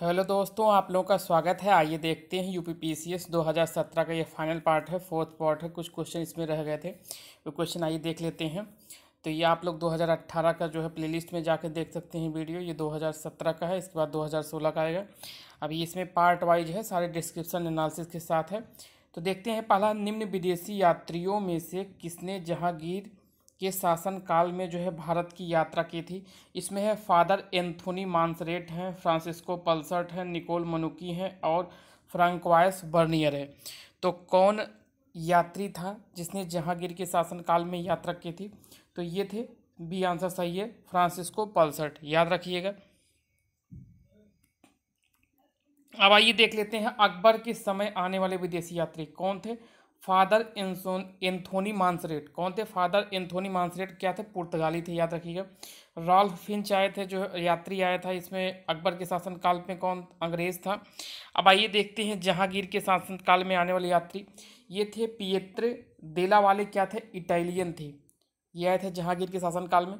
Hello दोस्तों, आप लोगों का स्वागत है। आइए देखते हैं यू पी सी एस दो हज़ार सत्रह का ये फाइनल पार्ट है। फोर्थ पार्ट है। कुछ क्वेश्चन इसमें रह गए थे। वो क्वेश्चन आइए देख लेते हैं। तो ये आप लोग 2018 का जो है प्लेलिस्ट में जाकर देख सकते हैं वीडियो ये 2017 का है। इसके बाद 2016 का आएगा। अभी इसमें पार्ट वाइज है। सारे डिस्क्रिप्शन एनालिसिस के साथ है। तो देखते हैं पहला निम्न विदेशी यात्रियों में से किसने जहांगीर के शासनकाल में जो है भारत की यात्रा की थी। इसमें है फादर एंथोनी मानसरेट हैं, फ्रांसिस्को पल्सर्ट हैं, निकोल मनुकी हैं और फ्रांकवायस बर्नियर है। तो कौन यात्री था जिसने जहांगीर के शासनकाल में यात्रा की थी? तो ये थे, बी आंसर सही है, फ्रांसिस्को पल्सर्ट। याद रखिएगा। अब आइए देख लेते हैं अकबर के समय आने वाले विदेशी यात्री कौन थे। Father Anson Anthony Monserrate. कौन थे? Father Anthony Monserrate. क्या थे? पुर्तगाली थे, याद रखिएगा। रॉल्फ फिंच आए थे, जो यात्री आया था, इसमें अकबर के शासनकाल में कौन? अंग्रेज़ था। अब आइए देखते हैं जहांगीर के शासनकाल में आने वाले यात्री। ये थे पियत्र। देला वाले क्या थे? इटालियन थे। ये आए थे जहांगीर के शासनकाल में।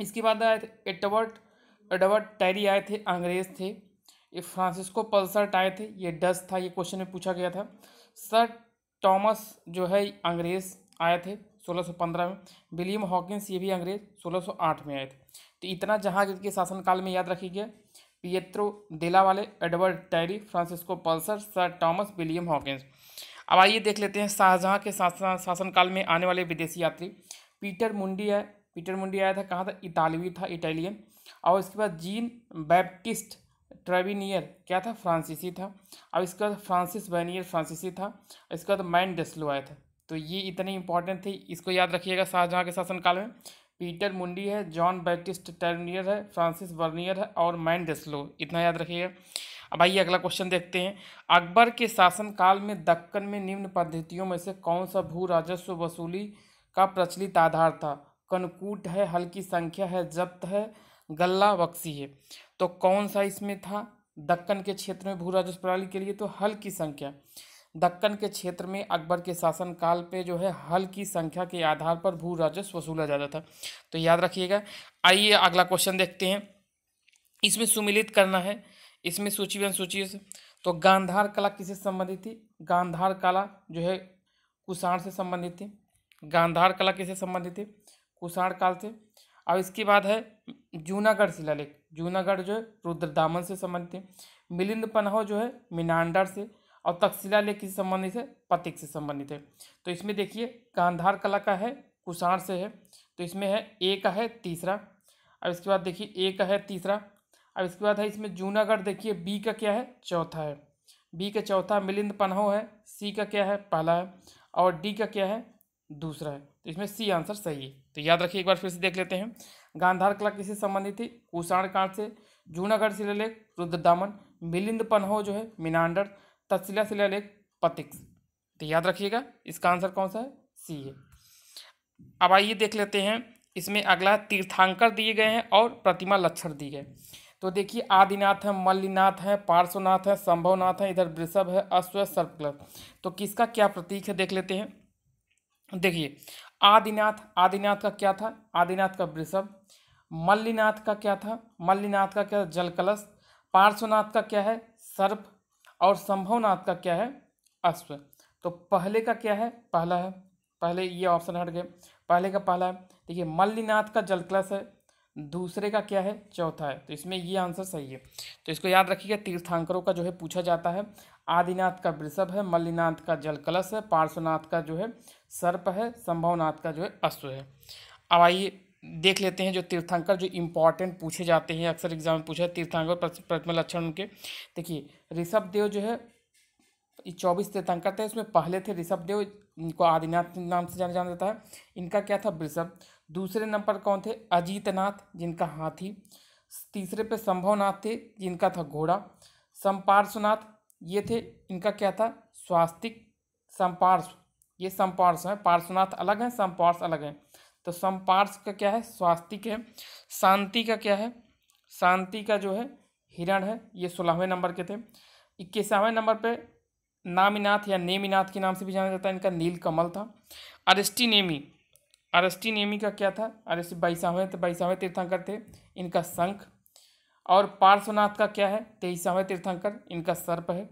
इसके बाद आए थे एडवर्ड। एडवर्ट टैरी आए थे, अंग्रेज़ थे। ये फ्रांसिस्को पल्सर्ट आए थे। ये डच था, ये क्वेश्चन में पूछा गया था। सर टॉमस जो है अंग्रेज़ आए थे 1615 में। विलियम हॉकिंस ये भी अंग्रेज़ 1608 में आए थे। तो इतना जहांगीर के शासनकाल में याद रखी गया। Pietro della Valle Edward Terry, Francisco Pelsaert, Sir Thomas, William Hawkins. अब आइए देख लेते हैं शाहजहाँ के शासन, शासनकाल में आने वाले विदेशी यात्री। पीटर मुंडी है पीटर मुंडी आया था, कहाँ था? इतालवी था, इटालियन। और इसके बाद जीन बैप्टिस्ट ट्रेविनियर, क्या था? फ्रांसीसी था। अब इसके फ्रांसिस बैनियर फ्रांसीसी था। इसके बाद मैन डेस्लो आया था। तो ये इतने इंपॉर्टेंट थे, इसको याद रखिएगा शाहजहाँ के शासनकाल में। पीटर मुंडी है, जॉन बैटिस्ट टर्नियर है, फ्रांसिस बर्नियर है और मैन डेस्लो, इतना याद रखिएगा। अब आइए अगला क्वेश्चन देखते हैं। अकबर के शासनकाल में दक्कन में निम्न पद्धतियों में से कौन सा भू राजस्व वसूली का प्रचलित आधार था? कनकूट है हल्की संख्या है, जब्त है, गल्ला बक्सी है। तो कौन सा इसमें था? दक्कन के क्षेत्र में भू राजस्व प्रणाली के लिए तो हल की संख्या। दक्कन के क्षेत्र में अकबर के शासनकाल पे जो है हल की संख्या के आधार पर भू राजस्व वसूला जाता था। तो याद रखिएगा, आइए अगला क्वेश्चन देखते हैं। इसमें सुमिलित करना है। इसमें सूची से। तो गांधार कला किससे संबंधित थी? गांधार कला जो है कुषाण से संबंधित थी। गांधार कला किससे संबंधित थी? कुषाण काल से। अब इसके बाद है जूनागढ़ शिलालेख जूनागढ़ जो है, रुद्रदामन से संबंधित है। मिलिंद पन्हो जो है, मिनांडर से और तक्षशिला लेख किसी संबंधित है पतिक से संबंधित है। तो इसमें देखिए, गांधार कला का है, कुषाण से है। तो इसमें है, ए का है, तीसरा। अब इसके बाद देखिए, ए का है, तीसरा। अब इसके बाद है, इसमें जूनागढ़ देखिए, बी का क्या है, चौथा है। बी का चौथा मिलिंद पन्हो है, सी का क्या है, पहला है। और डी का क्या है, दूसरा है। तो इसमें सी आंसर सही है। तो याद रखिए, एक बार फिर से देख लेते हैं। गांधार कला किससे संबंधित थी? कुषाण कांड से। जूनागढ़ शिलालेख रुद्रदामन मिलिंद पन्हो जो है, मिनांडर, तत्शिला शिलालेख पतिक्स तो याद रखिएगा, इसका आंसर कौन सा है? सी है। अब आइए देख लेते हैं, इसमें अगला तीर्थांकर दिए गए हैं और प्रतिमा लक्षण दिए गए। तो देखिए, आदिनाथ है, मल्लीनाथ है, पार्श्वनाथ है, संभवनाथ है, इधर वृषभ है, अश्व सर्पक्ल तो किसका क्या प्रतीक है, देख लेते हैं। देखिए आदिनाथ आदिनाथ का क्या था? आदिनाथ का वृषभ, मल्लीनाथ का क्या था? मल्लीनाथ का क्या? जल कलश पार्श्वनाथ का क्या है? सर्प और संभवनाथ का क्या है? अश्व। तो पहले का क्या है? पहला है। पहले ये ऑप्शन हट गए। पहले का पहला है। देखिए, मल्लीनाथ का जल कलश है। दूसरे का क्या है? चौथा है। तो इसमें ये आंसर सही है। तो इसको याद रखिएगा, तीर्थांकरों का जो है पूछा जाता है। आदिनाथ का वृषभ है, मल्लीनाथ का जल कलश है, पार्श्वनाथ का जो है सर्प है, संभवनाथ का जो है अश्व है। अब आइए देख लेते हैं जो तीर्थंकर जो इम्पोर्टेंट पूछे जाते हैं। अक्सर एग्ज़ाम में पूछा तीर्थंकर प्रतिमा लक्षण उनके। देखिए ऋषभ देव जो है, ये चौबीस तीर्थंकर थे, इसमें पहले थे ऋषभ देव इनको आदिनाथ नाम से जाना जाना जाता है। इनका क्या था? वृषभ। दूसरे नंबर कौन थे? अजीतनाथ, जिनका हाथी। तीसरे पे संभवनाथ थे, जिनका था घोड़ा। संपार्श्वनाथ, ये थे, इनका क्या था? स्वास्तिक संपार्श्व। ये संपार्श है। पार्श्वनाथ अलग है संपार्श अलग हैं। तो संपार्श का क्या है? स्वास्तिक है। शांति का क्या है? शांति का जो है, हिरण है। ये सोलहवें नंबर के थे। इक्कीसवें नंबर पे नामीनाथ या नेमीनाथ के नाम से भी जाना जाता है। इनका नील कमल था। अरेस्टी नेमी अरेस्टी नेमी का क्या था? अरेस्टी बाईसावें तो बाईसावें तीर्थंकर थे, इनका शंख और पार्श्वनाथ का क्या है? तेईसावें तीर्थंकर, इनका सर्प है।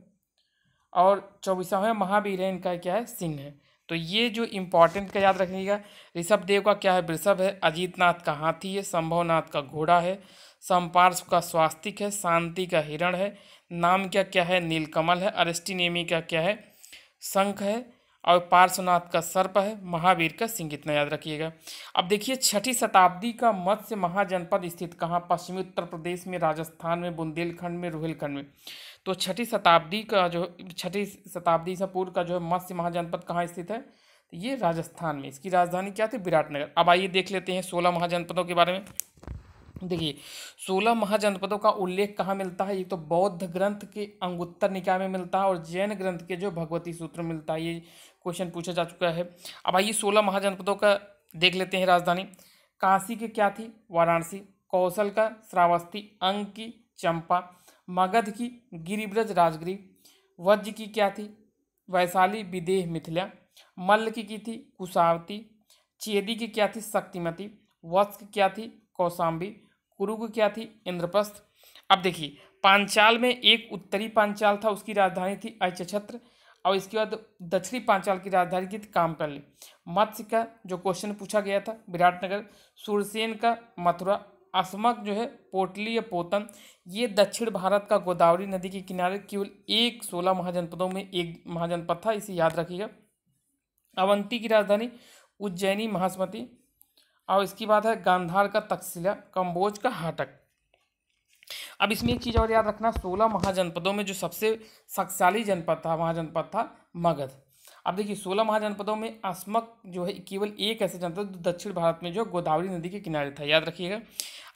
और चौबीसावें महावीर है, इनका क्या है? सिंह है। तो ये जो इम्पोर्टेंट का याद रखिएगा ऋषभ देव का क्या है? वृषभ है। अजीतनाथ का हाथी है। संभवनाथ का घोड़ा है। संपार्श्व का स्वास्तिक है। शांति का हिरण है। नाम क्या क्या है? नीलकमल है। अरिस्टिनेमी का क्या है? शंख है। और पार्श्वनाथ का सर्प है, महावीर का सिंह इतना याद रखिएगा। अब देखिए, छठी शताब्दी का मत्स्य महाजनपद स्थित कहाँ? पश्चिमी उत्तर प्रदेश में, राजस्थान में, बुंदेलखंड में, रोहिलखंड में। तो छठी शताब्दी का जो, छठी शताब्दी से पूर्व का जो है मत्स्य महाजनपद कहाँ स्थित है? तो ये राजस्थान में। इसकी राजधानी क्या थी? विराटनगर अब आइए देख लेते हैं सोलह महाजनपदों के बारे में। देखिए, सोलह महाजनपदों का उल्लेख कहाँ मिलता है? ये तो बौद्ध ग्रंथ के अंगुत्तर निकाय में मिलता है और जैन ग्रंथ के जो भगवती सूत्र मिलता है, ये क्वेश्चन पूछा जा चुका है। अब आइए सोलह महाजनपदों का देख लेते हैं राजधानी। काशी की क्या थी? वाराणसी, कौशल का, श्रावस्ती, अंग की, चंपा, मगध की, गिरिब्रज राजगिरी, वज्र की क्या थी? वैशाली, विदेह मिथिला, मल्ल की की थी कुशावती, चेदी की क्या थी? शक्तिमती, वत्स की क्या थी? कौशाम्बी कुरु की क्या थी? इंद्रप्रस्थ। अब देखिए, पांचाल में एक उत्तरी पांचाल था, उसकी राजधानी थी अचछत्र और इसके बाद दक्षिणी पांचाल की राजधानी की काम कर ली। मत्स्य का जो क्वेश्चन पूछा गया था, विराटनगर, सूरसेन का, मथुरा, असमक जो है, पोटली या पोतन, ये दक्षिण भारत का गोदावरी नदी के किनारे केवल एक सोलह महाजनपदों में एक महाजनपद था, इसे याद रखिएगा। अवंती की राजधानी उज्जैनी महास्मति, और इसकी बात है गांधार का तक्षशिला, कम्बोज का हाटक। अब इसमें एक चीज़ और याद रखना, सोलह महाजनपदों में जो सबसे शक्तिशाली जनपद था, महाजनपद था मगध। अब देखिए, सोलह महाजनपदों में अस्मक जो है, केवल एक ऐसे जनपद जो दक्षिण भारत में जो गोदावरी नदी के किनारे था, याद रखिएगा।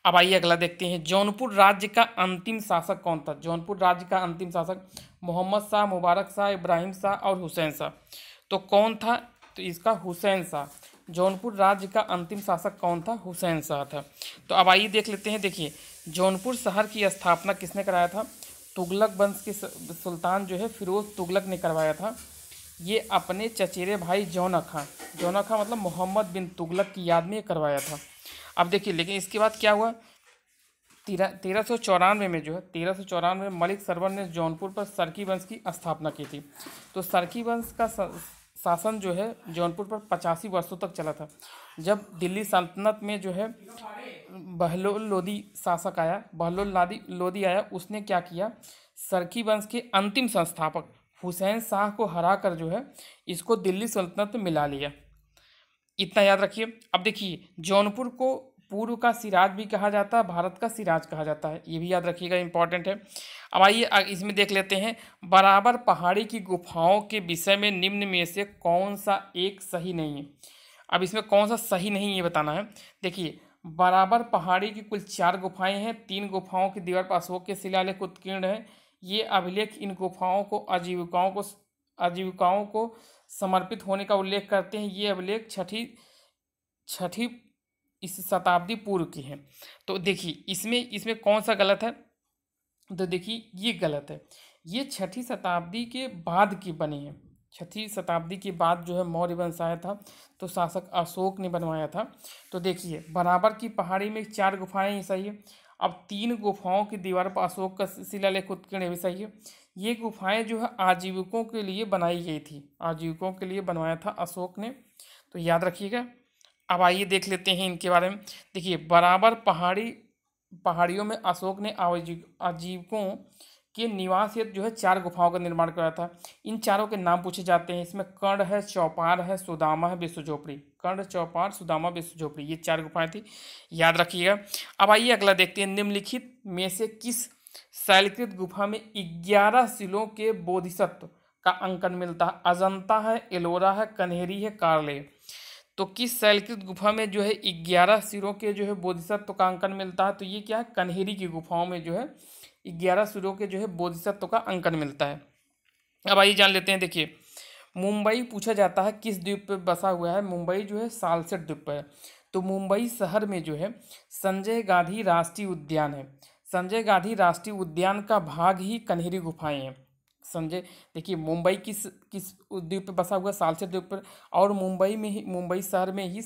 अब आइए अगला देखते हैं, जौनपुर राज्य का अंतिम शासक कौन था? जौनपुर राज्य का अंतिम शासक मोहम्मद शाह, मुबारक शाह, इब्राहिम शाह और हुसैन शाह। तो कौन था? तो इसका हुसैन शाह। जौनपुर राज्य का अंतिम शासक कौन था? हुसैन शाह था। तो अब आइए देख लेते हैं, देखिए, जौनपुर शहर की स्थापना किसने कराया था? तुगलक वंश के सुल्तान जो है, फिरोज तुगलक ने करवाया था। ये अपने चचेरे भाई जौना खां जौना खां मतलब मोहम्मद बिन तुगलक की याद में करवाया था। अब देखिए, लेकिन इसके बाद क्या हुआ? तेरह तेरह सौ चौरानवे में जो है, तेरह सौ चौरानवे में मलिक सरवर ने जौनपुर पर सरकी वंश की स्थापना की थी। तो सरकी वंश का शासन जो है जौनपुर पर पचासी वर्षों तक चला था। जब दिल्ली सल्तनत में जो है बहलोल लोदी शासक आया, बहलोल लादी लोदी आया, उसने क्या किया? सरखी वंश के अंतिम संस्थापक हुसैन शाह को हरा कर जो है इसको दिल्ली सल्तनत मिला लिया। इतना याद रखिए। अब देखिए, जौनपुर को पूर्व का सिराज भी कहा जाता है, भारत का सिराज कहा जाता है। ये भी याद रखिएगा इंपॉर्टेंट है। अब आइए इसमें देख लेते हैं, बराबर पहाड़ी की गुफाओं के विषय में निम्न में से कौन सा एक सही नहीं है? अब इसमें कौन सा सही नहीं ये बताना है। देखिए, बराबर पहाड़ी की कुल चार गुफाएँ हैं, तीन गुफाओं की दीवार पर अशोक के शिलालेख उत्कीर्ण है। ये अभिलेख इन गुफाओं को आजीविकाओं को आजीविकाओं को समर्पित होने का उल्लेख करते हैं। ये अभिलेख छठी छठी इस शताब्दी पूर्व की है। तो देखिए, इसमें इसमें कौन सा गलत है? तो देखिए, ये गलत है। ये छठी शताब्दी के बाद की बनी है। छठी शताब्दी के बाद जो है मौर्य वंश आया था तो शासक अशोक ने बनवाया था। तो देखिए, बराबर की पहाड़ी में चार गुफाएँ ही, सही है। अब तीन गुफाओं की दीवार पर अशोक का शिलालेख उत्कीर्ण भी सही है। ये गुफाएँ जो है आजीविकों के लिए बनाई गई थी। आजीविकों के लिए बनवाया था अशोक ने। तो याद रखिएगा अब आइए देख लेते हैं इनके बारे में। देखिए, बराबर पहाड़ी, पहाड़ियों में अशोक ने आजीविकों के निवास हेतु जो है चार गुफाओं का निर्माण कराया था। इन चारों के नाम पूछे जाते हैं। इसमें कर्ण है, चौपार है, सुदामा है विश्व झोपड़ी कर्ण, चौपार, सुदामा विश्व झोपड़ी ये चार गुफाएँ थी। याद रखिएगा। अब आइए अगला देखते हैं। निम्नलिखित में से किस शैलकृत गुफा में ग्यारह शिलों के बोधिसत्व का अंकन मिलता? है अजंता है, एलोरा है, कन्हेरी है कार्ले तो किस शैलकृत गुफा में जो है ग्यारह सिरों के जो है बोधिसत्व का अंकन मिलता है तो ये क्या है? कन्हेरी की गुफाओं में जो है ग्यारह सिरों के जो है बोधिसत्व का अंकन मिलता है। अब आइए जान लेते हैं, देखिए, मुंबई पूछा जाता है किस द्वीप पर बसा हुआ है? मुंबई जो है सालसेट द्वीप पर है। तो मुंबई शहर में जो है संजय गांधी राष्ट्रीय उद्यान है। संजय गांधी राष्ट्रीय उद्यान का भाग ही कन्हेरी गुफाएँ हैं। संजय देखिए, मुंबई किस किस द्वीप पर बसा हुआ सालसेट द्वीप पर और मुंबई में ही, मुंबई शहर में ही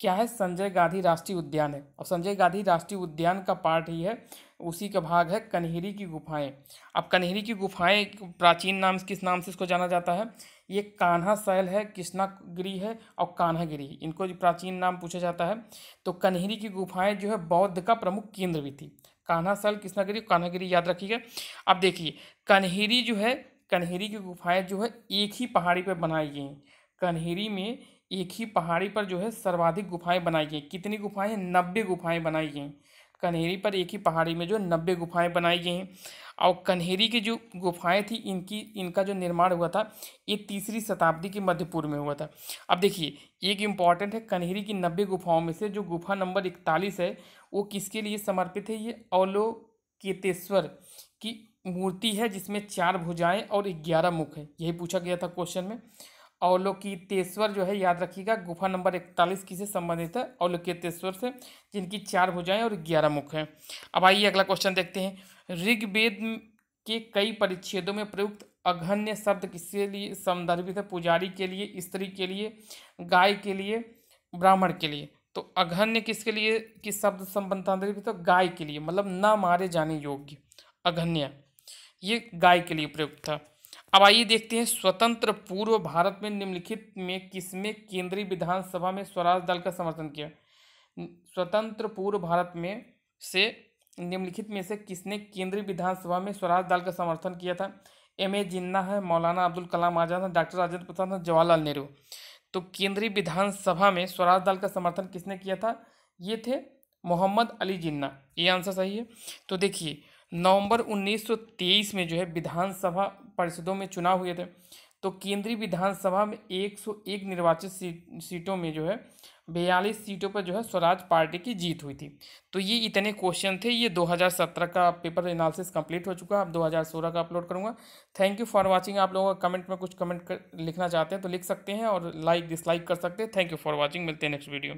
क्या है? संजय गांधी राष्ट्रीय उद्यान है। और संजय गांधी राष्ट्रीय उद्यान का पार्ट ही है, उसी का भाग है कन्हेरी की गुफाएँ। अब कन्हेरी की गुफाएँ प्राचीन नाम किस नाम से इसको जाना जाता है? ये कान्हा शैल है, कृष्णागिरी है और कान्हागिरी इनको प्राचीन नाम पूछा जाता है तो कन्हेरी की गुफाएँ जो है बौद्ध का प्रमुख केंद्र भी थी। कान्हा शैल कृष्णागिरी कान्हागिरी याद रखिएगा। अब देखिए, कन्हेरी जो है, कन्हेरी की गुफाएँ जो है, एक ही पहाड़ी पर बनाई गई। कन्हेरी में एक ही पहाड़ी पर जो है, सर्वाधिक गुफाएँ बनाई गई। कितनी गुफाएँ? नब्बे गुफाएँ बनाई गई। कन्हेरी पर एक ही पहाड़ी में जो नब्बे गुफाएँ बनाई गई। हैं और कन्हेरी की जो गुफाएँ थी, इनकी, इनका जो निर्माण हुआ था, ये तीसरी शताब्दी के मध्य पूर्व में हुआ था। अब देखिए, एक इंपॉर्टेंट है, कन्हेरी की नब्बे गुफाओं में से जो गुफा नंबर इकतालीस है वो किसके लिए समर्पित है ये? अवलोकेतेश्वर की मूर्ति है जिसमें चार भुजाएँ और ग्यारह मुख है। यही पूछा गया था क्वेश्चन में। अवलोकितेश्वर जो है, याद रखिएगा, गुफा नंबर इकतालीस किसे संबंधित है? अवलोकितेश्वर से, जिनकी चार भुजाएँ और ग्यारह मुख हैं। अब आइए अगला क्वेश्चन देखते हैं। ऋग्वेद के कई परिच्छेदों में प्रयुक्त अघन्य शब्द किसके लिए संदर्भित है? पुजारी के लिए, स्त्री के लिए, गाय के लिए, ब्राह्मण के लिए। तो अघन्य किसके लिए? किस शब्द संबंधित तो गाय के लिए मतलब न मारे जाने योग्य, अघन्य। ये गाय के लिए प्रयुक्त था। अब आइए देखते हैं स्वतंत्र पूर्व भारत में निम्नलिखित में किसमें केंद्रीय विधानसभा में स्वराज दल का समर्थन किया? स्वतंत्र पूर्व भारत में से निम्नलिखित में से किसने केंद्रीय विधानसभा में स्वराज दल का समर्थन किया था? एम ए जिन्ना है, मौलाना अब्दुल कलाम आज़ाद है, डॉक्टर राजेंद्र प्रसाद है, जवाहरलाल नेहरू। तो केंद्रीय विधानसभा में स्वराज दल का समर्थन किसने किया था? ये थे मोहम्मद अली जिन्ना। ये आंसर सही है। तो देखिए, नवंबर 1923 में जो है विधानसभा परिषदों में चुनाव हुए थे। तो केंद्रीय विधानसभा में 101 निर्वाचित सीटों में जो है बयालीस सीटों पर जो है स्वराज पार्टी की जीत हुई थी। तो ये इतने क्वेश्चन थे ये 2017 का पेपर एनालिसिस कंप्लीट हो चुका है। अब 2016 का अपलोड करूँगा। थैंक यू फॉर वाचिंग आप लोगों का कमेंट में कुछ कमेंट कर, लिखना चाहते हैं तो लिख सकते हैं और लाइक डिसलाइक कर सकते हैं। थैंक यू फॉर वॉचिंग मिलते हैं नेक्स्ट वीडियो